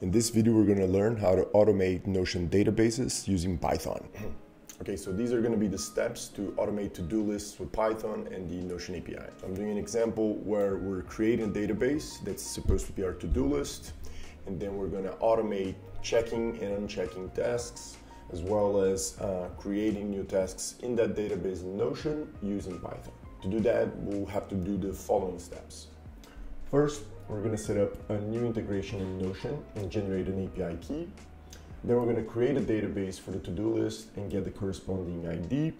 In this video, we're going to learn how to automate Notion databases using Python. Okay, so these are going to be the steps to automate to-do lists with Python and the Notion API. So I'm doing an example where we're creating a database that's supposed to be our to-do list, and then we're going to automate checking and unchecking tasks, as well as uh, creating new tasks in that database in Notion using Python. To do that, we'll have to do the following steps. First, we're going to set up a new integration in Notion and generate an API key. Then we're going to create a database for the to-do list and get the corresponding ID.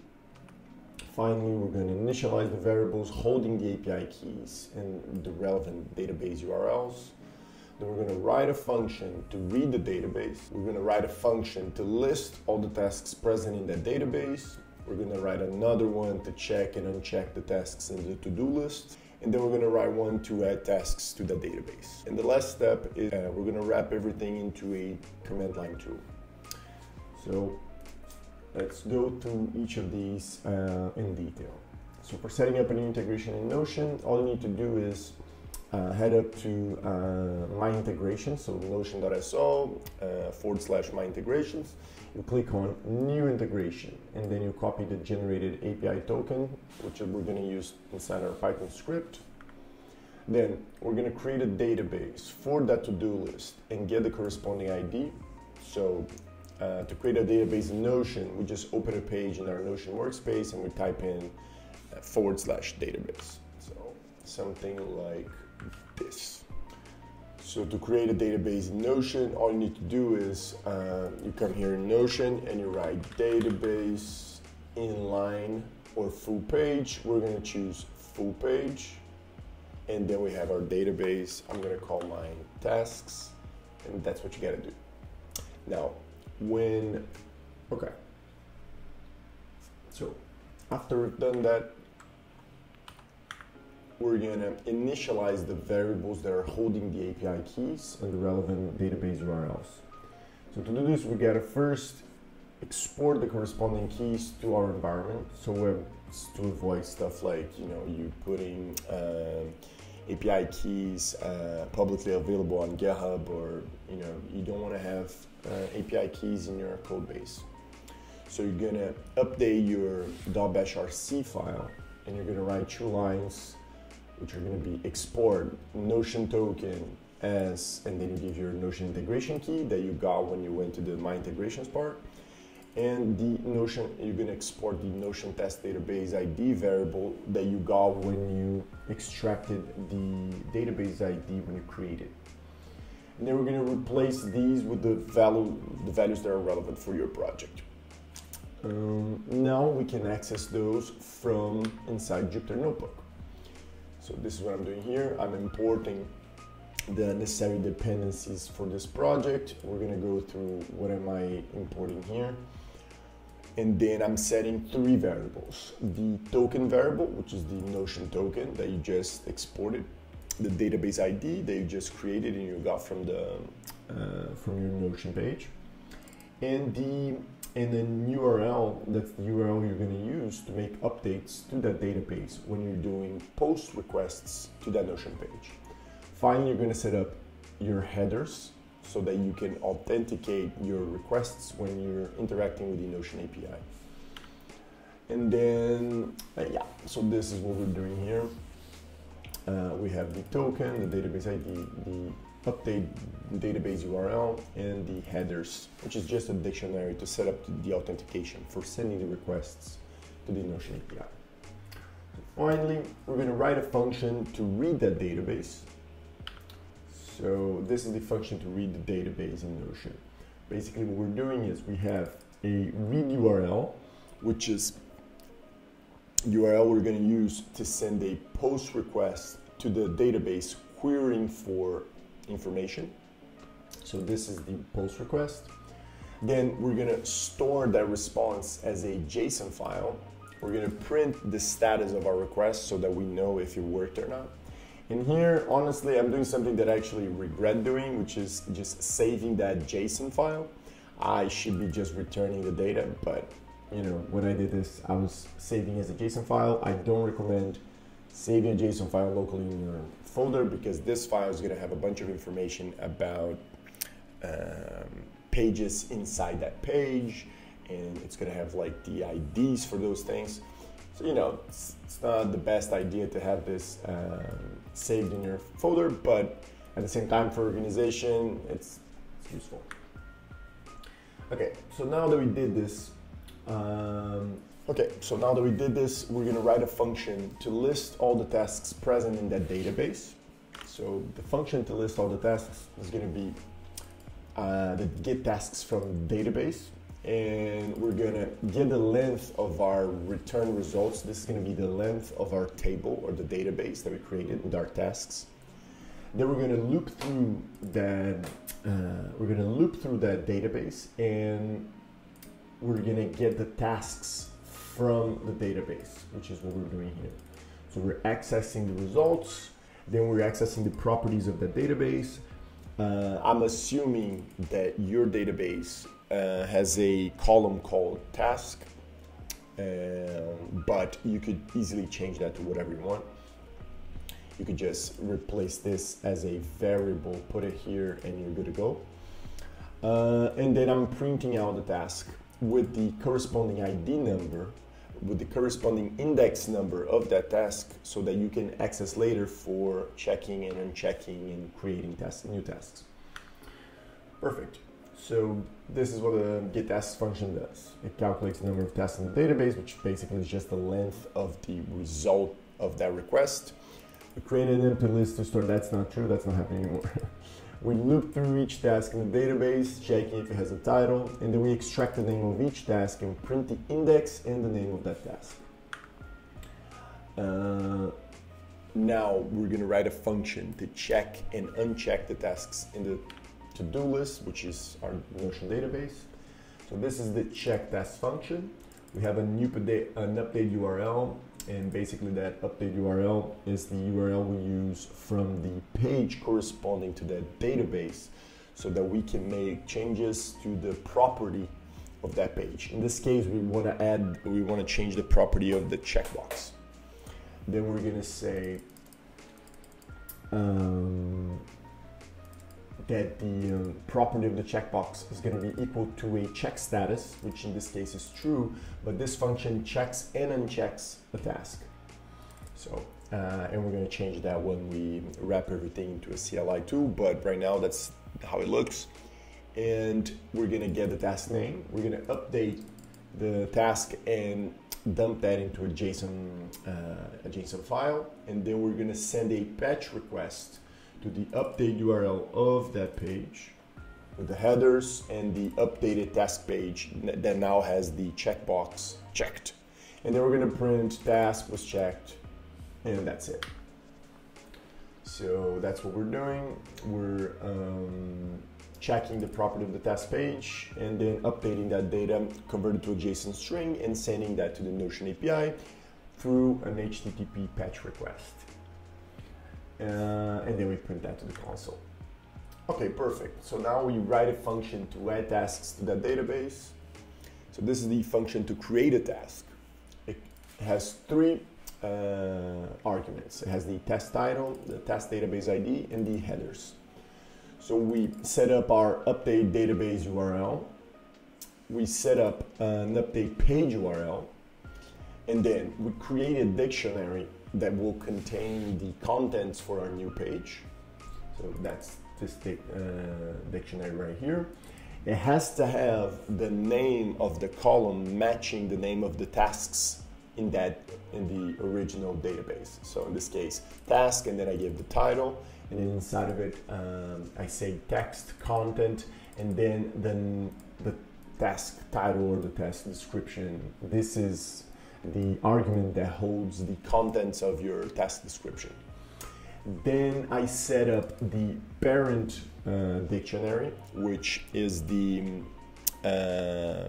Finally, we're going to initialize the variables holding the API keys and the relevant database URLs. Then we're going to write a function to read the database. We're going to write a function to list all the tasks present in that database. We're going to write another one to check and uncheck the tasks in the to-do list and then we're going to write one to add tasks to the database. And the last step is uh, we're going to wrap everything into a command line tool. So let's go through each of these uh, in detail. So for setting up a new integration in Notion, all you need to do is uh, head up to uh, My Integration, so notion.so uh, forward slash My Integrations. You click on New Integration, and then you copy the generated API token, which we're going to use inside our Python script. Then we're going to create a database for that to-do list and get the corresponding ID. So uh, to create a database in Notion, we just open a page in our Notion workspace and we type in uh, forward slash database. So something like this. So to create a database in Notion, all you need to do is uh, you come here in Notion and you write database inline or full page. We're going to choose full page. And then we have our database. I'm going to call mine tasks. And that's what you got to do. Now, when, okay. So after we've done that, we're going to initialize the variables that are holding the API keys and the relevant database URLs. So to do this, we got to first export the corresponding keys to our environment. So we're to avoid stuff like, you know, you putting uh, API keys uh, publicly available on GitHub or, you know, you don't want to have uh, API keys in your code base. So you're going to update your .bashrc file and you're going to write two lines which are going to be export Notion token as, and then you give your Notion integration key that you got when you went to the My Integrations part. And the Notion, you're going to export the Notion test database ID variable that you got when you extracted the database ID when you created. And then we're going to replace these with the value, the values that are relevant for your project. Um, now we can access those from inside Jupyter Notebook. So this is what I'm doing here. I'm importing the necessary dependencies for this project. We're gonna go through what am I importing here. And then I'm setting three variables. The token variable, which is the Notion token that you just exported. The database ID that you just created and you got from the uh, from your Notion page. And the and then URL, that's the URL you're going to use to make updates to that database when you're doing post requests to that Notion page. Finally, you're going to set up your headers so that you can authenticate your requests when you're interacting with the Notion API. And then, uh, yeah, so this is what we're doing here. Uh, we have the token, the database ID, the update database URL and the headers, which is just a dictionary to set up the authentication for sending the requests to the Notion API. Finally, we're going to write a function to read that database. So this is the function to read the database in Notion. Basically, what we're doing is we have a read URL, which is URL we're going to use to send a post request to the database querying for information. So this is the post request. Then we're gonna store that response as a JSON file. We're gonna print the status of our request so that we know if it worked or not. And here, honestly, I'm doing something that I actually regret doing, which is just saving that JSON file. I should be just returning the data, but you know, when I did this, I was saving as a JSON file. I don't recommend saving a JSON file locally in your folder because this file is going to have a bunch of information about um, pages inside that page, and it's gonna have like the IDs for those things. So you know, it's, it's not the best idea to have this um, saved in your folder, but at the same time, for organization, it's, it's useful. Okay, so now that we did this, um, okay, so now that we did this, we're gonna write a function to list all the tasks present in that database. So the function to list all the tasks is gonna be uh, the get tasks from database and we're gonna get the length of our return results. This is gonna be the length of our table or the database that we created with our tasks. Then we're gonna loop through that. Uh, we're gonna loop through that database, and we're gonna get the tasks from the database, which is what we're doing here. So we're accessing the results. Then we're accessing the properties of the database. Uh, I'm assuming that your database uh, has a column called task, um, but you could easily change that to whatever you want. You could just replace this as a variable, put it here, and you're good to go. Uh, and then I'm printing out the task with the corresponding ID number, with the corresponding index number of that task, so that you can access later for checking and unchecking and creating tasks, new tasks. Perfect. So this is what the get tasks function does. It calculates the number of tasks in the database, which basically is just the length of the result of that request. We created an empty list to store. That's not true. That's not happening anymore. we loop through each task in the database, checking if it has a title, and then we extract the name of each task and print the index and the name of that task. Uh, now we're going to write a function to check and uncheck the tasks in the to-do list, which is our Notion database. So this is the check task function. We have a new an update URL, and basically that update URL is the URL we use from the page corresponding to that database so that we can make changes to the property of that page. In this case, we want to add, we want to change the property of the checkbox. Then we're going to say, um, that the um, property of the checkbox is going to be equal to a check status, which in this case is true, but this function checks and unchecks the task. So, uh, and we're going to change that when we wrap everything into a CLI tool, but right now that's how it looks. And we're going to get the task name. We're going to update the task and dump that into a JSON, uh, a JSON file. And then we're going to send a patch request to the update URL of that page with the headers and the updated task page that now has the checkbox checked. And then we're gonna print task was checked and that's it. So that's what we're doing. We're um, checking the property of the task page and then updating that data converted to a JSON string and sending that to the Notion API through an HTTP patch request uh, and then we print that to the console. Okay, perfect. So now we write a function to add tasks to that database. So this is the function to create a task. It has three uh, arguments. It has the task title, the task database ID, and the headers. So we set up our update database URL. We set up an update page URL. And then we create a dictionary that will contain the contents for our new page. So that's this uh, dictionary right here. It has to have the name of the column matching the name of the tasks in that in the original database. So in this case, task, and then I give the title, and then inside of it, um, I say text, content, and then then the task title or the task description. This is the argument that holds the contents of your task description. Then I set up the parent uh, dictionary, which is the uh,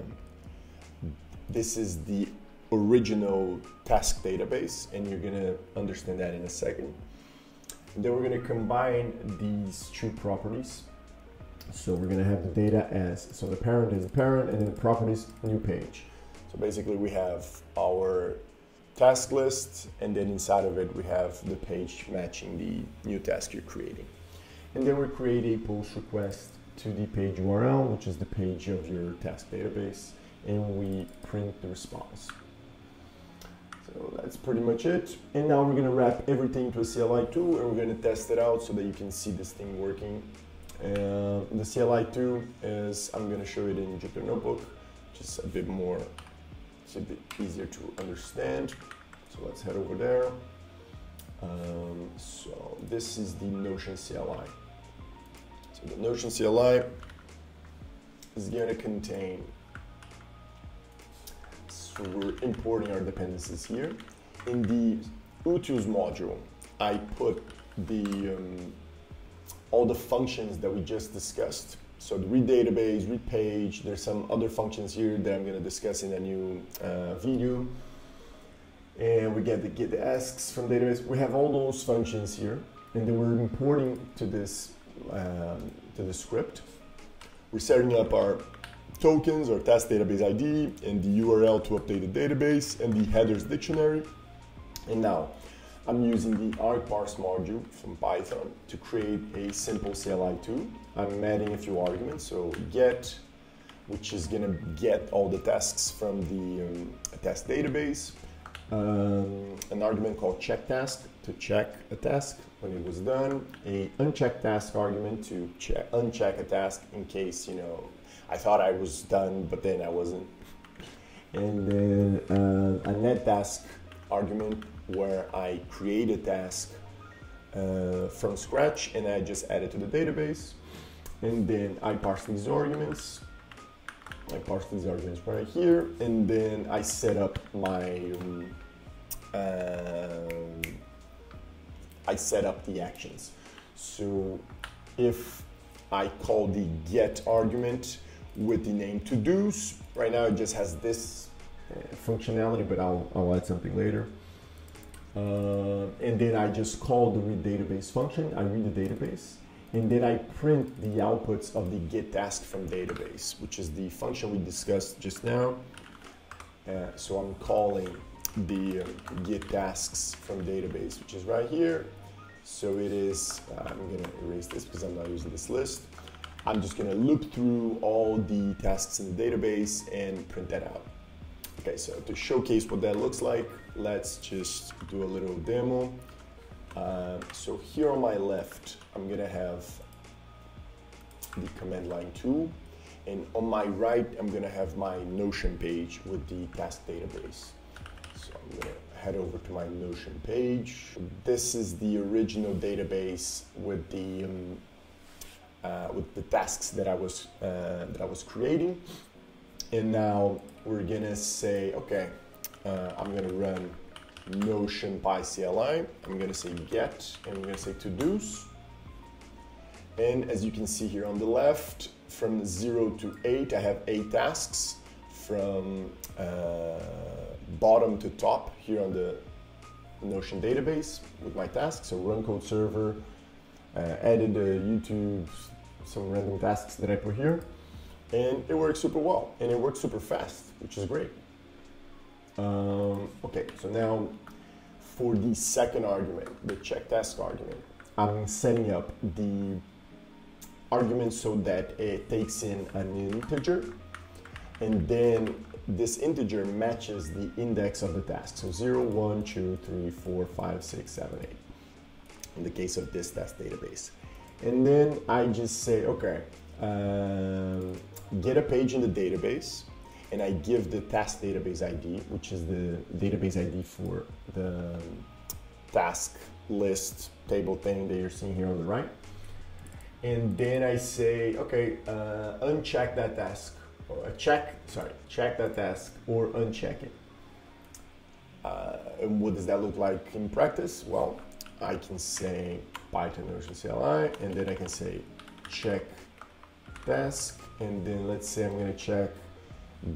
this is the original task database, and you're gonna understand that in a second. And then we're gonna combine these two properties. So we're gonna have the data as so the parent is parent, and then the properties new page. So basically we have our task list and then inside of it we have the page matching the new task you're creating. And then we create a post request to the page URL, which is the page of your task database, and we print the response. So that's pretty much it. And now we're gonna wrap everything to a CLI tool and we're gonna test it out so that you can see this thing working. Uh, the CLI tool is, I'm gonna show it in Jupyter Notebook, just a bit more, it's a bit easier to understand. So let's head over there. Um, so this is the Notion CLI. So the Notion CLI is gonna contain so we're importing our dependencies here. In the utils module, I put the um, all the functions that we just discussed. So the read database, read page, there's some other functions here that I'm gonna discuss in a new uh, video. And we get the get tasks from database. We have all those functions here, and then we're importing to this um, to the script. We're setting up our tokens or task database ID and the URL to update the database and the headers dictionary. And now I'm using the argparse module from Python to create a simple CLI tool. I'm adding a few arguments, so get, which is gonna get all the tasks from the um, task database, um, an argument called check task to check a task when it was done, a uncheck task argument to check uncheck a task in case you know I thought I was done, but then I wasn't. And then uh, a net task argument where I create a task uh, from scratch and I just add it to the database. And then I parse these arguments. I parse these arguments right here, and then I set up my. Um, uh, I set up the actions. So if I call the get argument, with the name to-dos. Right now it just has this uh, functionality, but I'll, I'll add something later. Uh, and then I just call the read database function. I read the database, and then I print the outputs of the get task from database, which is the function we discussed just now. Uh, so I'm calling the uh, get tasks from database, which is right here. So it is, uh, I'm gonna erase this because I'm not using this list. I'm just gonna look through all the tasks in the database and print that out. Okay, so to showcase what that looks like, let's just do a little demo. Uh, so here on my left, I'm gonna have the command line tool. And on my right, I'm gonna have my Notion page with the task database. So I'm gonna head over to my Notion page. This is the original database with the um, uh, with the tasks that I was uh, that I was creating. And now we're gonna say, okay, uh, I'm gonna run Notion PyCLI. I'm gonna say get, and I'm gonna say to dos. And as you can see here on the left, from zero to eight, I have eight tasks. From uh, bottom to top here on the Notion database with my tasks. So run code server, uh, the YouTube, some random tasks that I put here, and it works super well, and it works super fast, which is great. Um, okay, so now for the second argument, the check task argument, I'm setting up the argument so that it takes in an integer, and then this integer matches the index of the task. So 0, 1, 2, 3, 4, 5, 6, 7, 8 in the case of this task database. And then I just say, okay, um, get a page in the database, and I give the task database ID, which is the database ID for the task list table thing that you're seeing here on the right. And then I say, okay, uh, uncheck that task, or check, sorry, check that task or uncheck it. Uh, and what does that look like in practice? Well, I can say Python Notion CLI, and then I can say check task, and then let's say I'm gonna check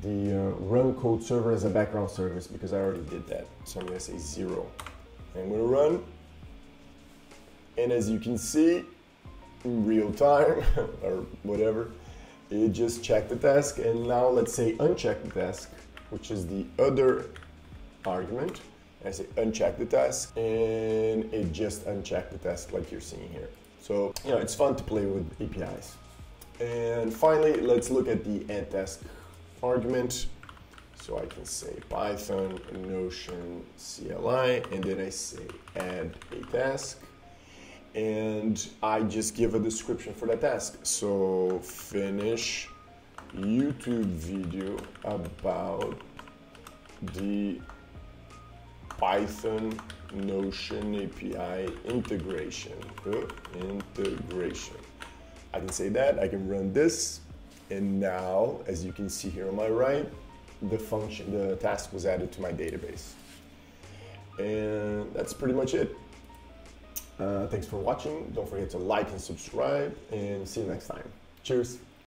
the uh, run code server as a background service because I already did that. So I'm gonna say zero. I'm gonna run, and as you can see, in real time or whatever, it just checked the task, and now let's say uncheck the task, which is the other argument. I say uncheck the task and it just unchecked the task like you're seeing here. So, you know, it's fun to play with APIs. And finally, let's look at the add task argument. So I can say Python Notion CLI, and then I say add a task, and I just give a description for that task. So finish YouTube video about the Python Notion API integration. Uh, integration. I can say that, I can run this, and now, as you can see here on my right, the function, the task was added to my database. And that's pretty much it. Uh, thanks for watching. Don't forget to like and subscribe, and see you next time. Cheers.